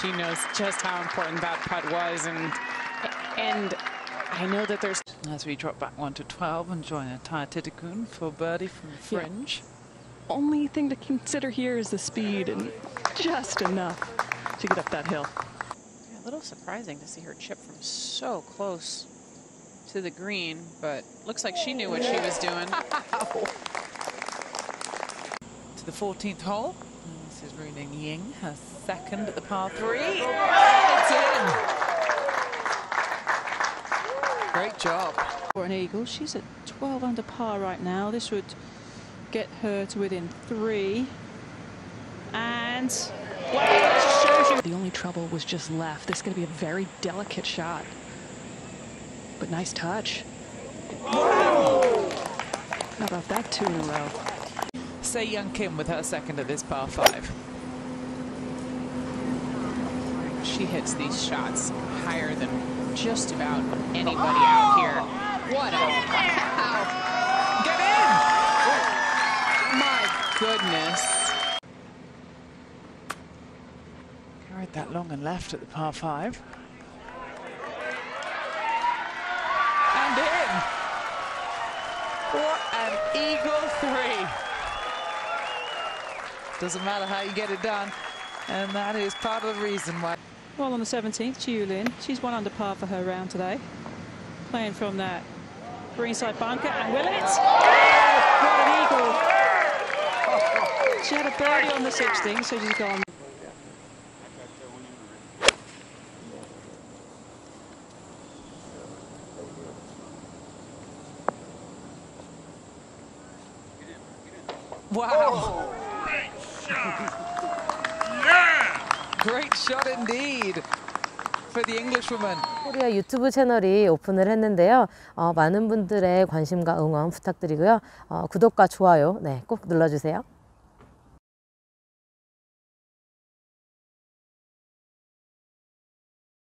she knows just how important that putt was, and and I know that there's As we drop back 1 to 12 and join Atthaya Thitikul for birdie from the Yeah. fringe. Only thing to consider here is the speed and just enough to get up that hill. a little surprising to see her chip from so close to the green, but looks like she knew what she was doing. To the 14th hole. And This is Ruoning Yin, her second at the par 3. And it's in! Great job. For an eagle, she's at 12 under par right now. This would get her to within three. And well, it shows you. The only trouble was just left. This is going to be a very delicate shot. But nice touch. How about that two in a row? Sei Young Kim with her second at this par 5. She hits these shots higher than just about anybody out here. What a wow! Get in! My goodness. Carried that long and left at the par 5. And in! What an eagle three! Doesn't matter how you get it done, and that is part of the reason why. Well, on the 17th, Xiyu Lin, she's one under par for her round today. Playing from that greenside bunker, and will it? What an eagle! She had a birdie on the 16th, so she's gone. Wow! Great shot indeed for the Englishwoman. 코리아 유튜브 채널이 오픈을 했는데요. 어, 많은 분들의 관심과 응원 부탁드리고요. 어, 구독과 좋아요 네, 꼭 눌러주세요.